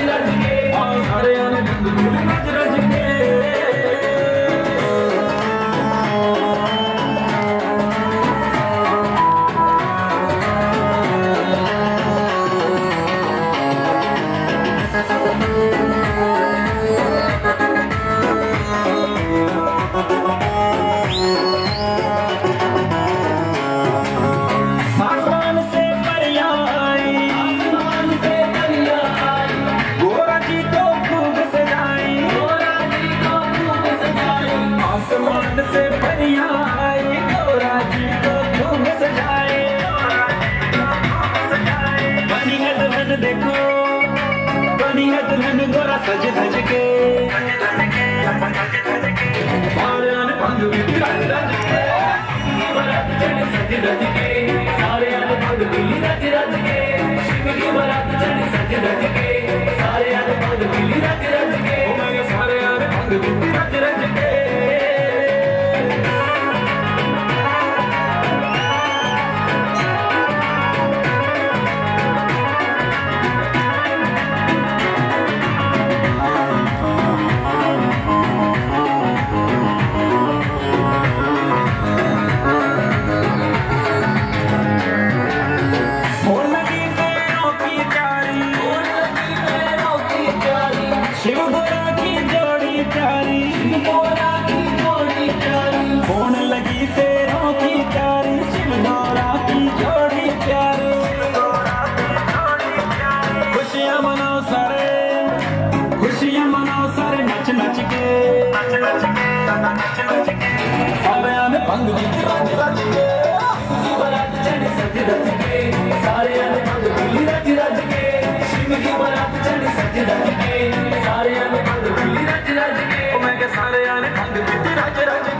Thank. आसमान से भैया आए गौरा जी को धूम सजाए। बनी है दुल्हन देखो, बनी है दुल्हन गोरा सज धज के। सज रज के। सारे आने रज रज के। शिव की ਨਾ ਸਾਰੇ ਨੱਚ ਨੱਚ ਕੇ ਨੱਚ ਨੱਚ ਕੇ ਨੱਚ ਨੱਚ ਕੇ ਸਾਰਿਆਂ ਨੇ ਭੰਗ ਦੀ ਰੱਜ ਰੱਜ ਕੇ ਬਰਾਤ ਚੜੀ ਸੱਜ ਰੱਜ ਕੇ ਸਾਰਿਆਂ ਨੇ ਭੰਗ ਦੀ ਰੱਜ ਰੱਜ ਕੇ ਸ਼ਿਮ ਦੀ ਬਰਾਤ ਚੜੀ ਸੱਜ ਰੱਜ ਕੇ ਸਾਰਿਆਂ ਨੇ ਭੰਗ ਦੀ ਰੱਜ ਰੱਜ ਕੇ ਉਹ ਮੈਂ ਕਿ ਸਾਰਿਆਂ ਨੇ ਭੰਗ ਦੀ ਰੱਜ ਰੱਜ